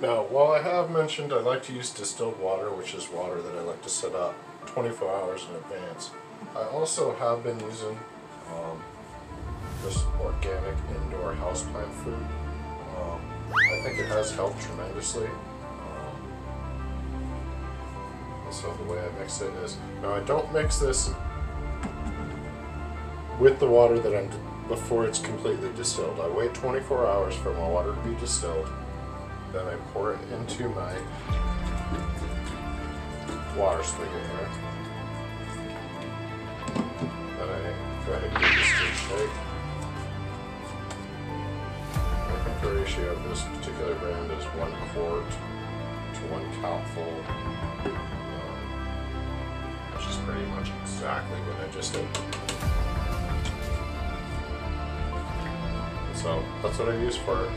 Now, while I have mentioned I like to use distilled water, which is water that I like to set up 24 hours in advance, I also have been using um, this organic indoor houseplant food. Um, I think it has helped tremendously. Um, so the way I mix it is, now I don't mix this with the water that I'm, before it's completely distilled. I wait 24 hours for my water to be distilled. Then I pour it into my water here. Then I go ahead and give this a shake. I think the ratio of this particular brand is one quart to one cupful, um, which is pretty much exactly what I just did. So that's what I use for